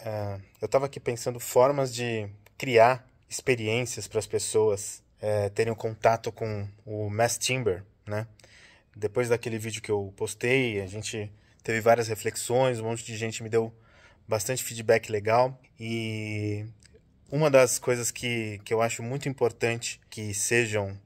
Uh, eu estava aqui pensando formas de criar experiências para as pessoas uh, terem um contato com o Mass Timber, né? Depois daquele vídeo que eu postei, a gente teve várias reflexões, um monte de gente me deu bastante feedback legal e uma das coisas que, que eu acho muito importante que sejam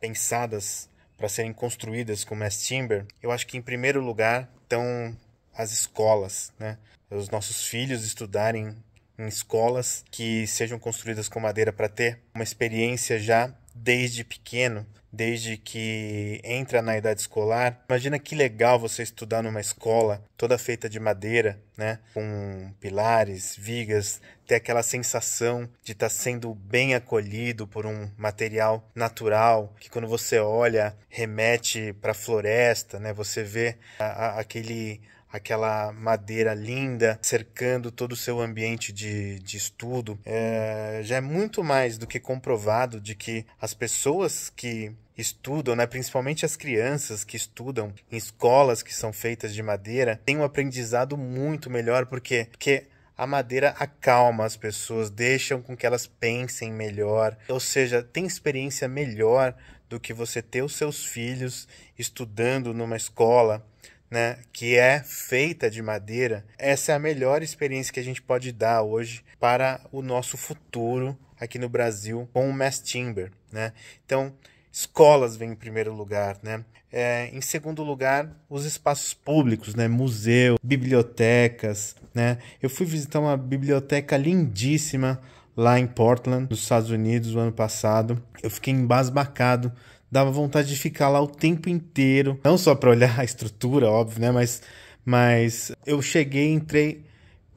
pensadas para serem construídas com Mass Timber, eu acho que em primeiro lugar estão as escolas, né? Os nossos filhos estudarem em escolas que sejam construídas com madeira para ter uma experiência já desde pequeno, desde que entra na idade escolar. Imagina que legal você estudar numa escola toda feita de madeira, né, com pilares, vigas, ter aquela sensação de estar tá sendo bem acolhido por um material natural, que quando você olha remete para a floresta, né, você vê a, a, aquele aquela madeira linda cercando todo o seu ambiente de, de estudo, é, já é muito mais do que comprovado de que as pessoas que estudam, né, principalmente as crianças que estudam em escolas que são feitas de madeira, têm um aprendizado muito melhor, porque, porque a madeira acalma as pessoas, deixam com que elas pensem melhor, ou seja, tem experiência melhor do que você ter os seus filhos estudando numa escola né, que é feita de madeira, essa é a melhor experiência que a gente pode dar hoje para o nosso futuro aqui no Brasil com o mass timber, né? Então, escolas vêm em primeiro lugar, né? É, em segundo lugar, os espaços públicos, né? Museu, bibliotecas, né? Eu fui visitar uma biblioteca lindíssima lá em Portland, nos Estados Unidos, o ano passado. Eu fiquei embasbacado dava vontade de ficar lá o tempo inteiro, não só para olhar a estrutura, óbvio, né, mas mas eu cheguei, entrei,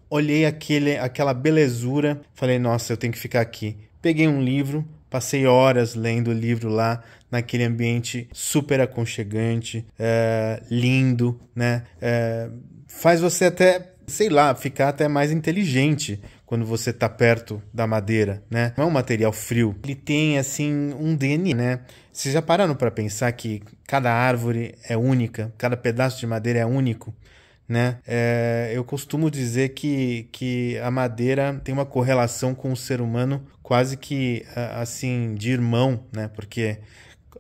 olhei aquele aquela belezura, falei, nossa, eu tenho que ficar aqui. Peguei um livro, passei horas lendo o livro lá, naquele ambiente super aconchegante, é, lindo, né? É, faz você até, sei lá, ficar até mais inteligente quando você está perto da madeira, né? Não é um material frio. Ele tem assim um DNA, né? Vocês já pararam para pensar que cada árvore é única, cada pedaço de madeira é único, né? É, eu costumo dizer que, que a madeira tem uma correlação com o ser humano quase que assim de irmão, né? Porque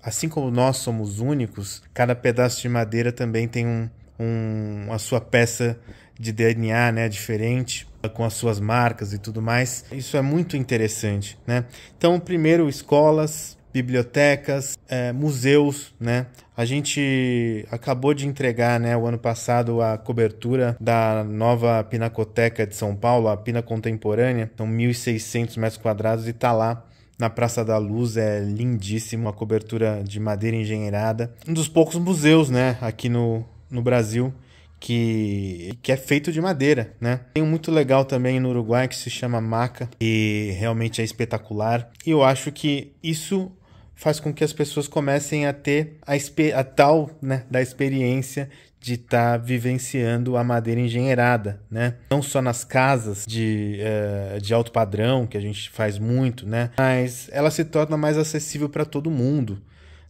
assim como nós somos únicos, cada pedaço de madeira também tem um, um, a sua peça de DNA né, diferente, com as suas marcas e tudo mais. Isso é muito interessante. Né? Então, primeiro, escolas, bibliotecas, é, museus, né? A gente acabou de entregar, né, o ano passado a cobertura da nova Pinacoteca de São Paulo, a Pina Contemporânea, são 1.600 metros quadrados e está lá na Praça da Luz, é lindíssimo, uma cobertura de madeira engenheirada. Um dos poucos museus, né, aqui no, no Brasil que, que é feito de madeira, né? Tem um muito legal também no Uruguai que se chama Maca e realmente é espetacular. E eu acho que isso faz com que as pessoas comecem a ter a, a tal né, da experiência de estar tá vivenciando a madeira engenheirada, né? Não só nas casas de, uh, de alto padrão, que a gente faz muito, né? Mas ela se torna mais acessível para todo mundo,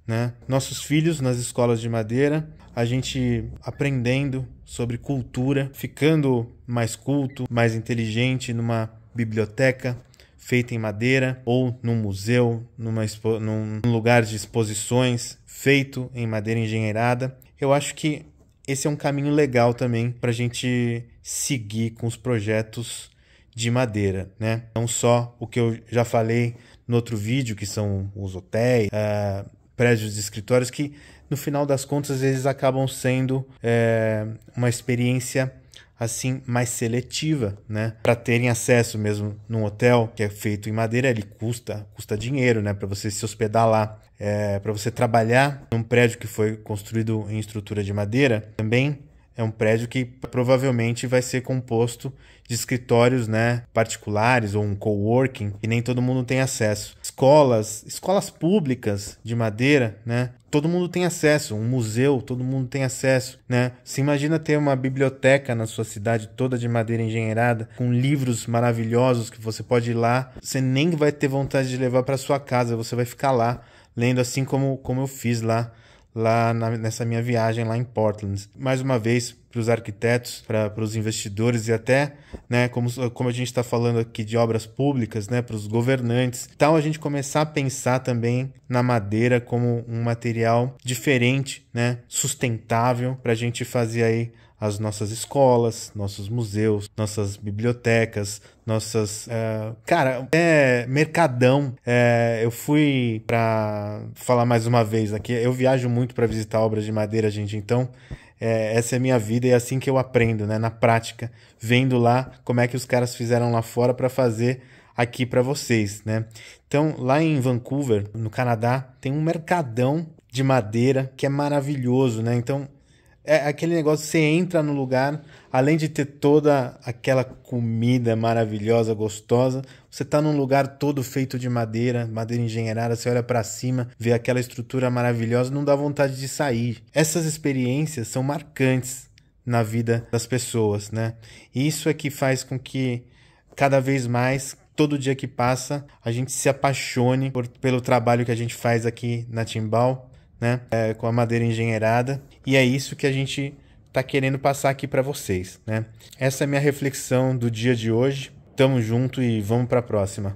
né? Nossos filhos nas escolas de madeira, a gente aprendendo sobre cultura, ficando mais culto, mais inteligente numa biblioteca feita em madeira ou num museu, numa num lugar de exposições feito em madeira engenheirada. Eu acho que esse é um caminho legal também para a gente seguir com os projetos de madeira, né? Não só o que eu já falei no outro vídeo, que são os hotéis, uh, prédios de escritórios, que no final das contas eles acabam sendo é, uma experiência assim mais seletiva, né? Para terem acesso mesmo num hotel que é feito em madeira, ele custa custa dinheiro, né? Para você se hospedar lá, é, para você trabalhar num prédio que foi construído em estrutura de madeira, também é um prédio que provavelmente vai ser composto de escritórios né, particulares ou um coworking e nem todo mundo tem acesso. Escolas, escolas públicas de madeira, né? Todo mundo tem acesso. Um museu, todo mundo tem acesso, né? Se imagina ter uma biblioteca na sua cidade toda de madeira engenheirada, com livros maravilhosos que você pode ir lá. Você nem vai ter vontade de levar para sua casa, você vai ficar lá lendo assim como, como eu fiz lá lá na, nessa minha viagem lá em Portland. Mais uma vez, para os arquitetos, para os investidores e até, né, como, como a gente está falando aqui de obras públicas, né, para os governantes. Então a gente começar a pensar também na madeira como um material diferente, né, sustentável para a gente fazer aí as nossas escolas, nossos museus, nossas bibliotecas, nossas. Uh, cara, é mercadão. É, eu fui para falar mais uma vez aqui. Eu viajo muito para visitar obras de madeira, gente. Então, é, essa é minha vida e é assim que eu aprendo, né? Na prática, vendo lá como é que os caras fizeram lá fora para fazer aqui para vocês, né? Então, lá em Vancouver, no Canadá, tem um mercadão de madeira que é maravilhoso, né? Então, é aquele negócio, você entra no lugar, além de ter toda aquela comida maravilhosa, gostosa, você está num lugar todo feito de madeira, madeira engenheirada, você olha para cima, vê aquela estrutura maravilhosa, não dá vontade de sair. Essas experiências são marcantes na vida das pessoas, né? E isso é que faz com que cada vez mais todo dia que passa a gente se apaixone por, pelo trabalho que a gente faz aqui na Timbal né? É, com a madeira engenheirada. E é isso que a gente está querendo passar aqui para vocês, né? Essa é a minha reflexão do dia de hoje. Tamo junto e vamos para a próxima.